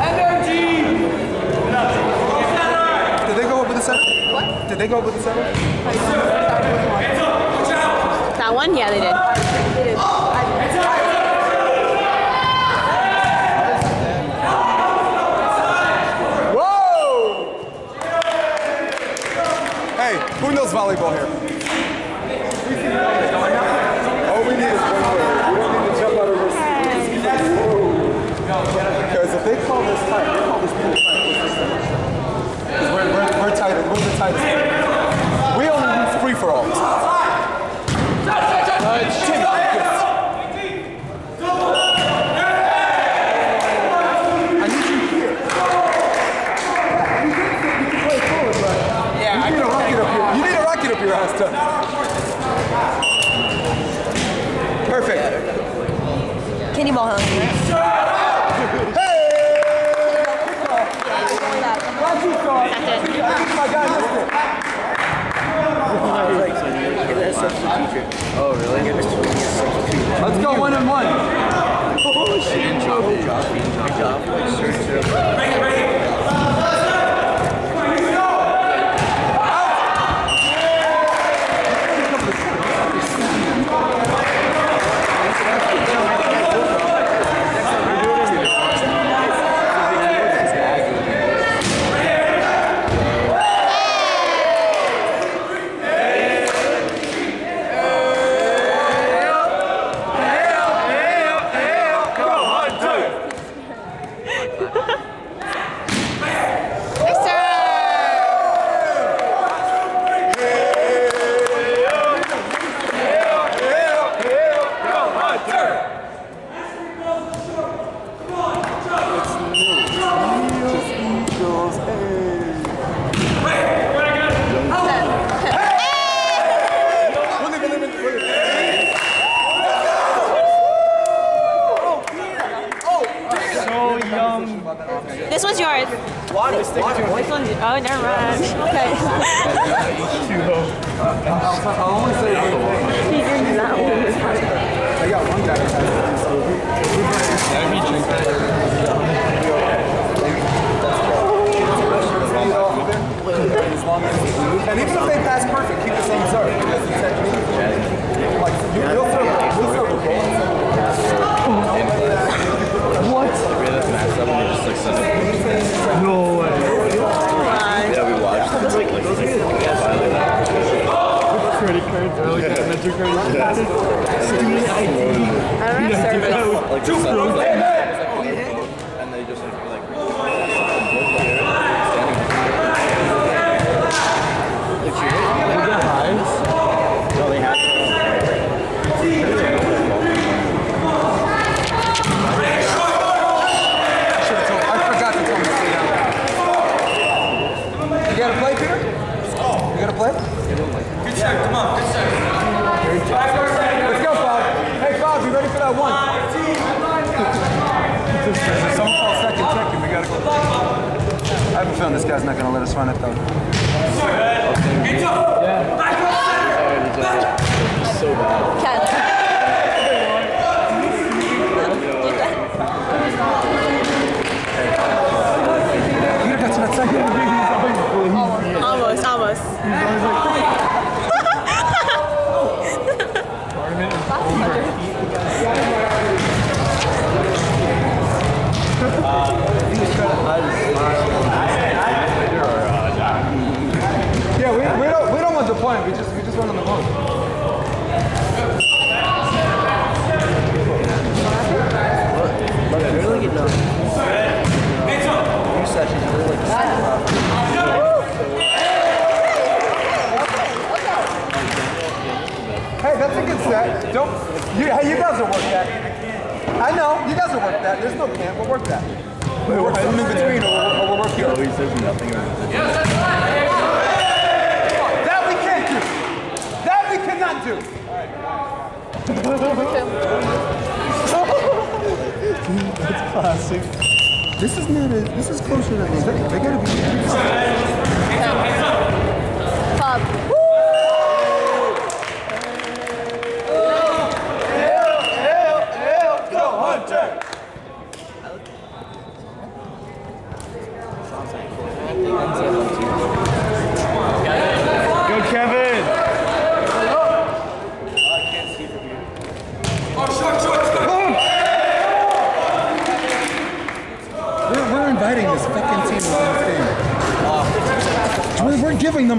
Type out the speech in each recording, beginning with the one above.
Energy! Did they go over the center? What? Did they go over the center? That one? Yeah, they did. They did. Who knows volleyball here? call this tight. They call this pretty tight. Because we're, we're, we're tight. We're the tightest. We only use free-for-alls. Oh, never mind. Okay. I'll only say one thing. He. I got one guy it. And even if they pass perfect, keep the same serve. Like, you'll very much. guy's not going to let us run it, though. Okay. Yeah. fine. We just we just went on the boat. You're looking really Hey, that's a good set. Don't you? Hey, you guys will work that. I know you guys will work that. There's no camp. We'll work that. We'll work in between, or we'll, or we'll work here. Oh, he says nothing. Yes, that's right. Cannot do. That's classic. This is not a. This is closer than they. They gotta be.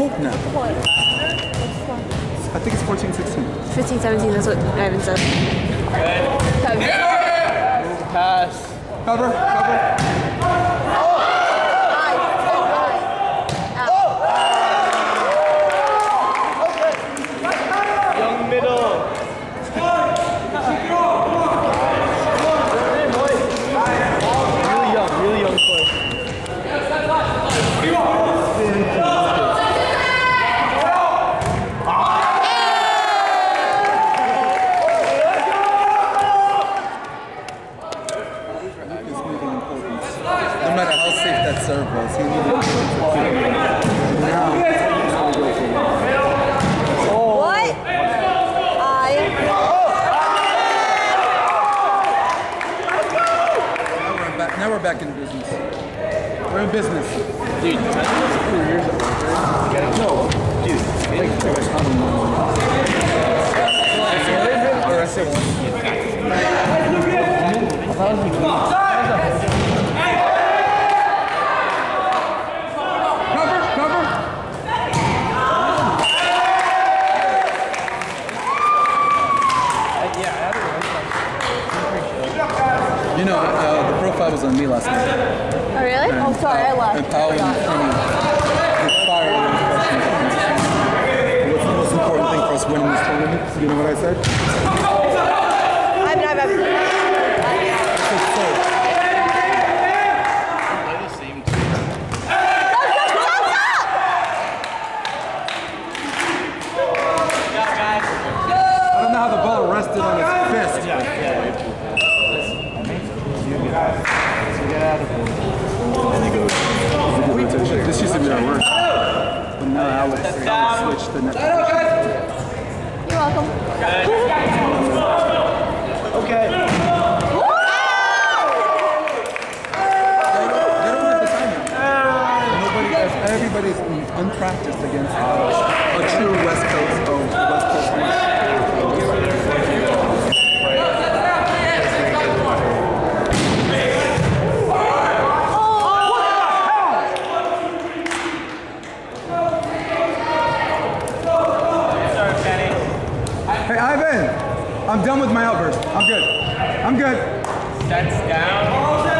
We're giving hope now. I think it's 14, 16. 15, 17, that's what Ivan said. Cover. Pass. Cover, cover. Young middle. Really young, really young player. No matter how safe that serve was, he needed to Now, What? I. now we're back. Now we're back in business. We're in business. Dude, four years ago. No, dude. Like, Or I say one. Cover, cover. You know, uh, the profile was on me last night. Oh, really? Oh, sorry, I left. And Powell and Kenny inspired me with questions. What's the most important thing for us winning this tournament? You know what I said? I mean, I'm. I'm It's so play the same team. I don't know how the ball rested on his fist. This used to be our worst. But now I would I would switch the next. Everybody's unpracticed against a true West Coast, oh, West Coast. Hey, Ivan, I'm done with my outburst. I'm good. I'm good. Sets down.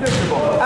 That's what I wanted.